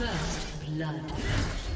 First blood.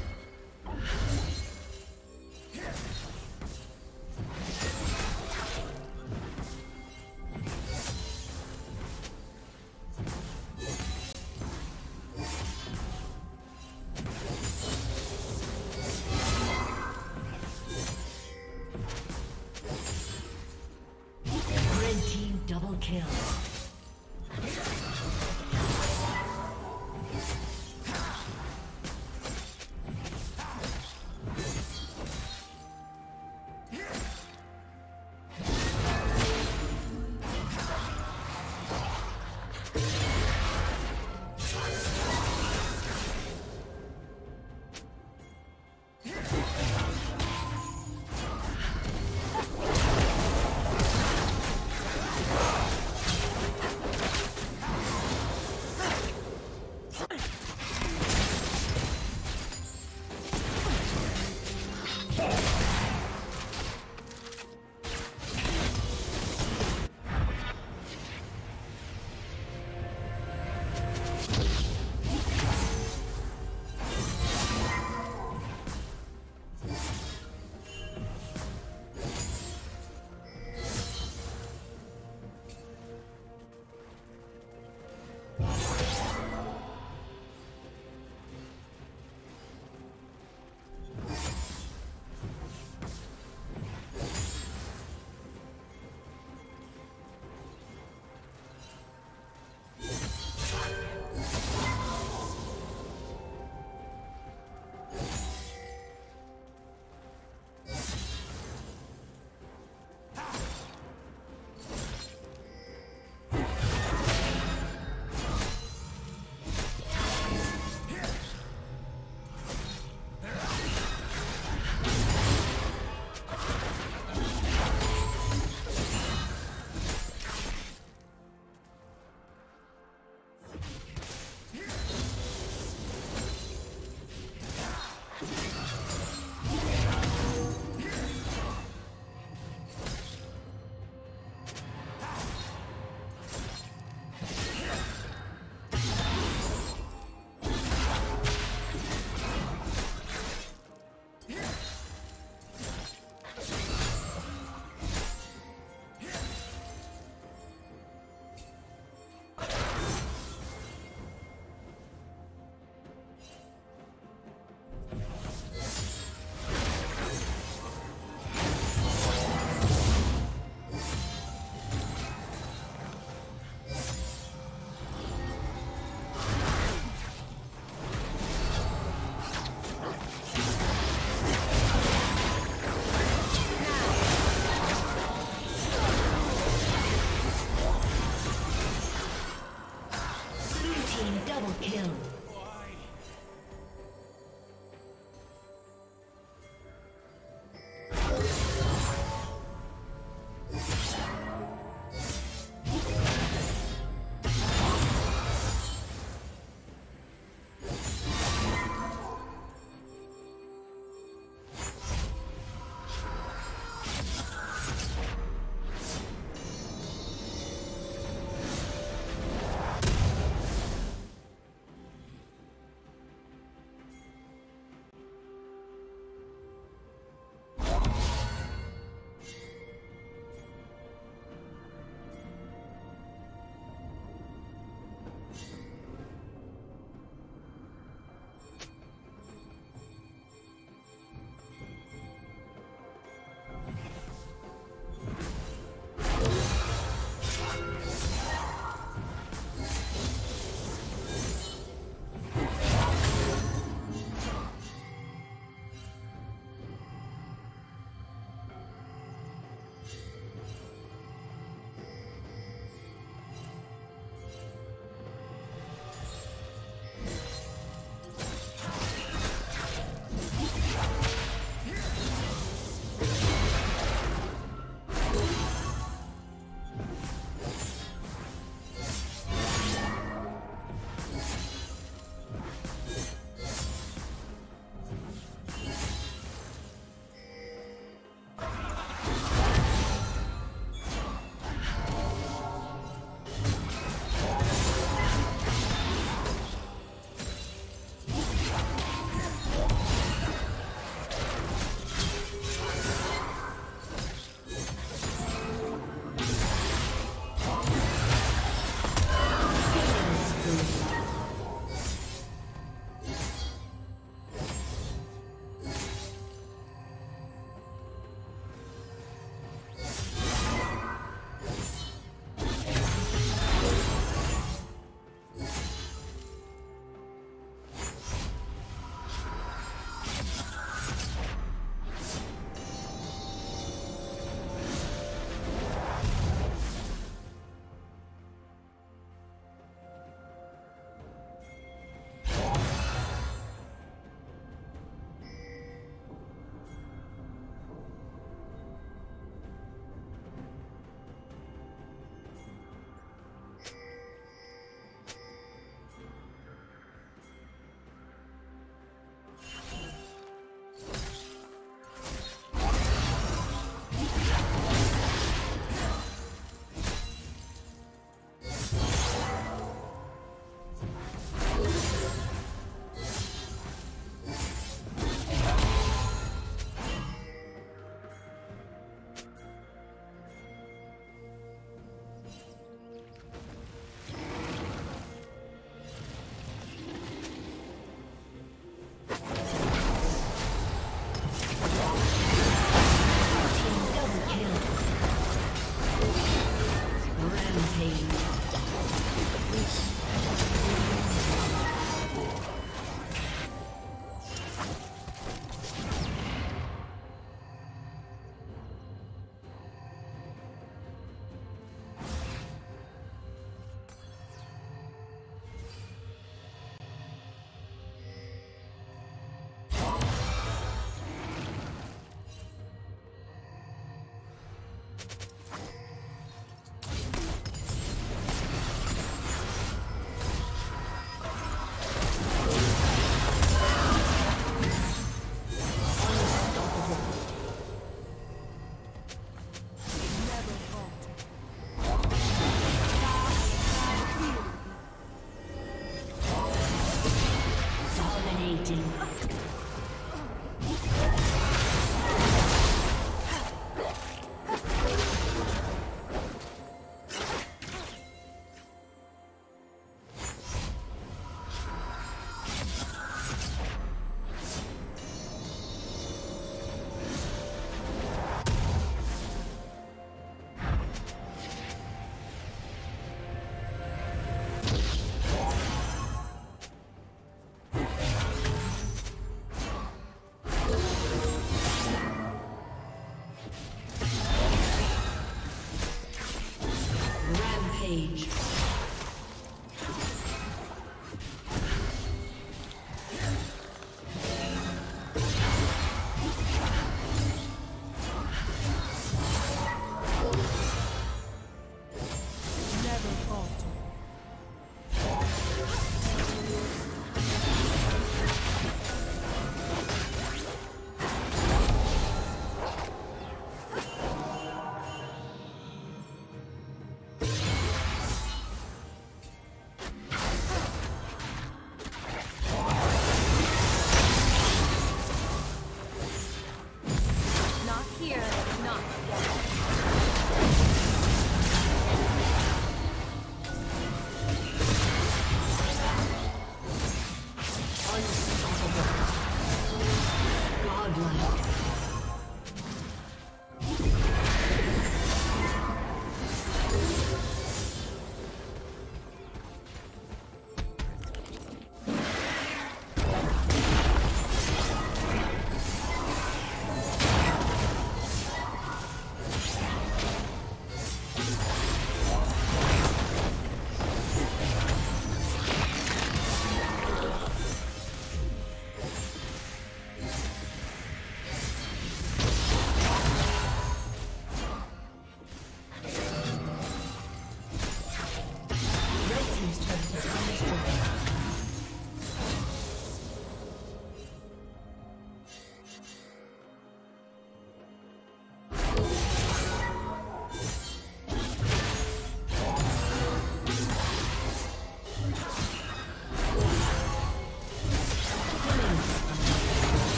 Rampage.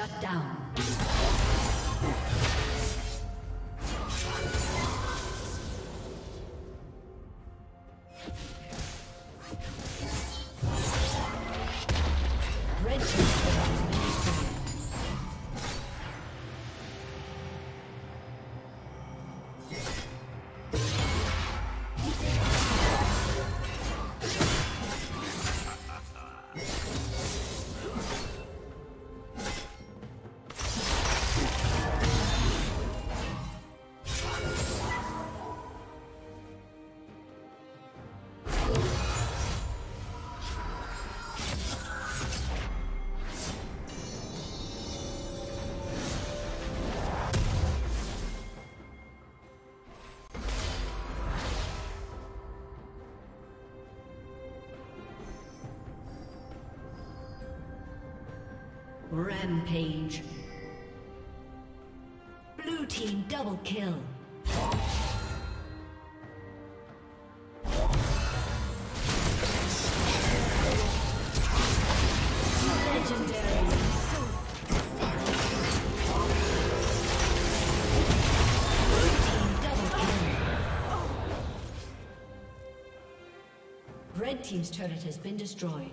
Shut down. Rampage. Blue team double kill. Red Team's turret has been destroyed.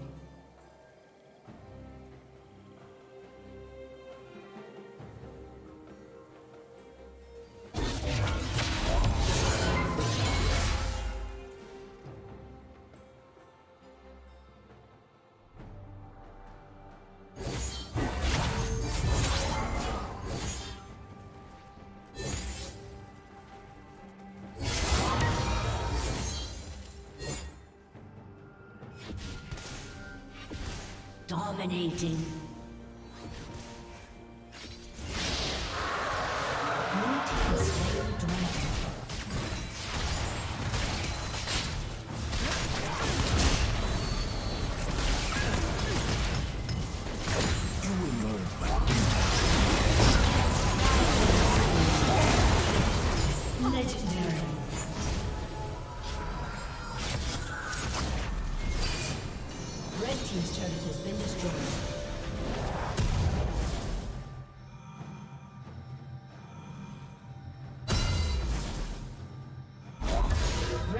Dominating.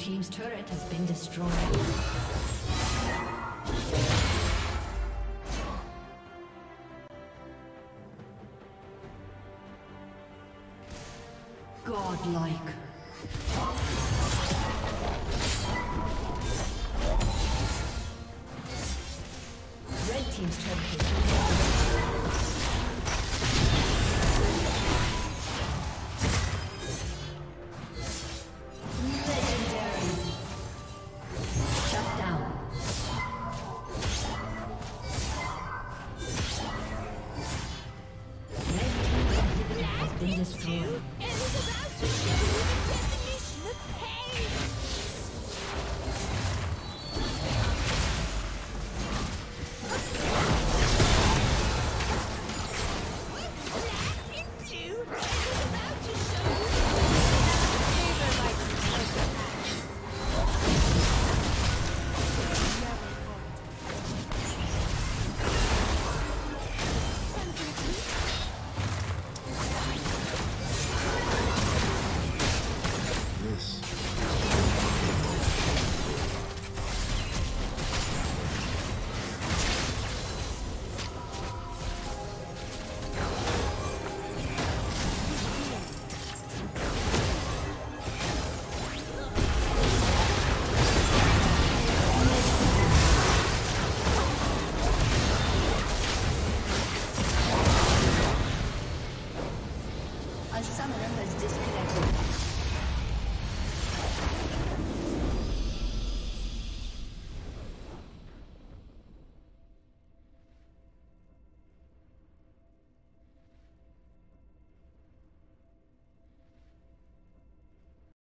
Team's turret has been destroyed. Godlike. Red Team's turret.